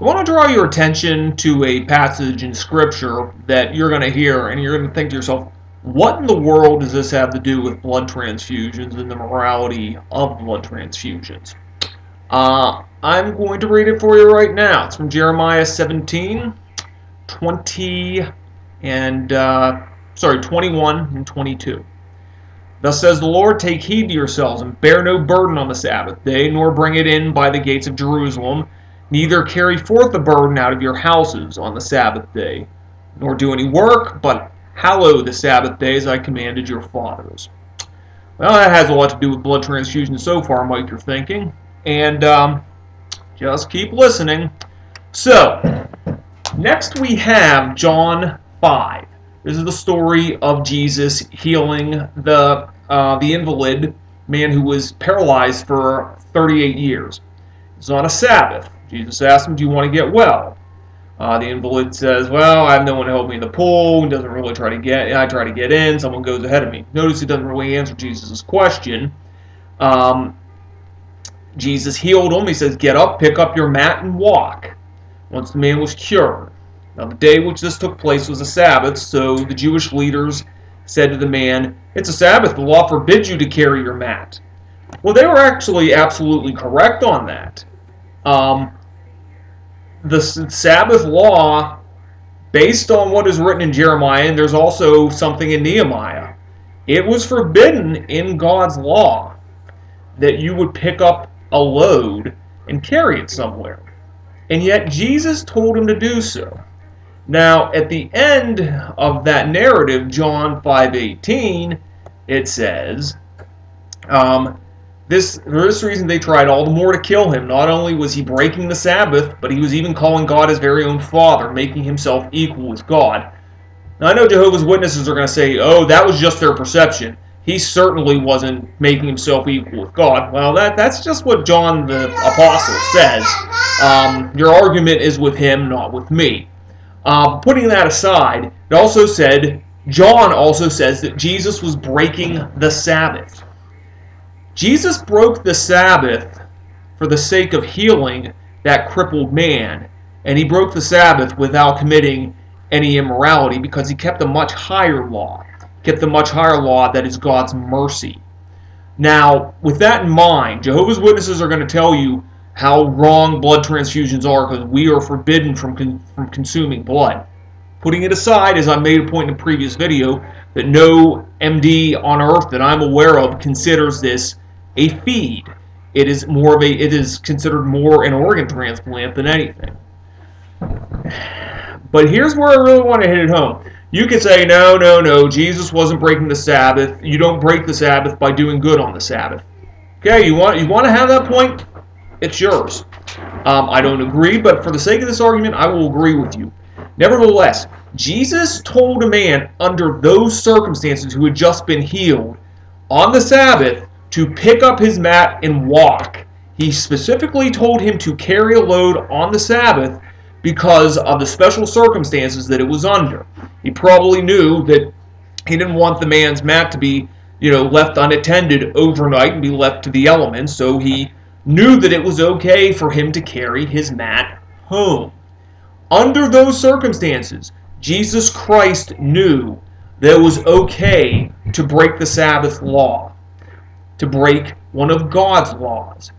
I want to draw your attention to a passage in Scripture that you're going to hear, and you're going to think to yourself, what in the world does this have to do with blood transfusions and the morality of blood transfusions? Uh, I'm going to read it for you right now. It's from Jeremiah 17, 20, and, uh, sorry, 21 and 22. Thus says the Lord, Take heed to yourselves, and bear no burden on the Sabbath day, nor bring it in by the gates of Jerusalem, neither carry forth the burden out of your houses on the Sabbath day, nor do any work, but Hallow the Sabbath day as I commanded your fathers. Well, that has a lot to do with blood transfusion so far, Mike, you're thinking. And um, just keep listening. So, next we have John 5. This is the story of Jesus healing the, uh, the invalid man who was paralyzed for 38 years. It's on a Sabbath. Jesus asked him, Do you want to get well? Uh, the invalid says, "Well, I have no one to help me in the pool." He doesn't really try to get. I try to get in. Someone goes ahead of me. Notice he doesn't really answer Jesus' question. Um, Jesus healed him. He says, "Get up, pick up your mat, and walk." Once the man was cured. Now, the day which this took place was a Sabbath, so the Jewish leaders said to the man, "It's a Sabbath. The law forbids you to carry your mat." Well, they were actually absolutely correct on that. Um, the Sabbath law, based on what is written in Jeremiah, and there's also something in Nehemiah, it was forbidden in God's law that you would pick up a load and carry it somewhere. And yet Jesus told him to do so. Now, at the end of that narrative, John 5.18, it says, um, this, for this reason, they tried all the more to kill him. Not only was he breaking the Sabbath, but he was even calling God his very own Father, making himself equal with God. Now, I know Jehovah's Witnesses are going to say, oh, that was just their perception. He certainly wasn't making himself equal with God. Well, that, that's just what John the Apostle says. Um, your argument is with him, not with me. Uh, putting that aside, it also said, John also says that Jesus was breaking the Sabbath. Jesus broke the Sabbath for the sake of healing that crippled man, and he broke the Sabbath without committing any immorality because he kept a much higher law, kept the much higher law that is God's mercy. Now, with that in mind, Jehovah's Witnesses are going to tell you how wrong blood transfusions are because we are forbidden from, con from consuming blood. Putting it aside, as I made a point in a previous video, that no MD on earth that I'm aware of considers this a feed. It is more of a it is considered more an organ transplant than anything. But here's where I really want to hit it home. You could say, no, no, no, Jesus wasn't breaking the Sabbath. You don't break the Sabbath by doing good on the Sabbath. Okay, you want you want to have that point? It's yours. Um, I don't agree, but for the sake of this argument, I will agree with you. Nevertheless, Jesus told a man under those circumstances who had just been healed on the Sabbath to pick up his mat and walk. He specifically told him to carry a load on the Sabbath because of the special circumstances that it was under. He probably knew that he didn't want the man's mat to be, you know, left unattended overnight and be left to the elements, so he knew that it was okay for him to carry his mat home. Under those circumstances, Jesus Christ knew that it was okay to break the Sabbath law to break one of God's laws.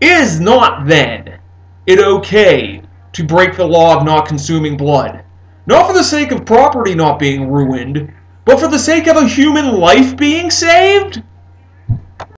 Is not, then, it okay to break the law of not consuming blood? Not for the sake of property not being ruined, but for the sake of a human life being saved?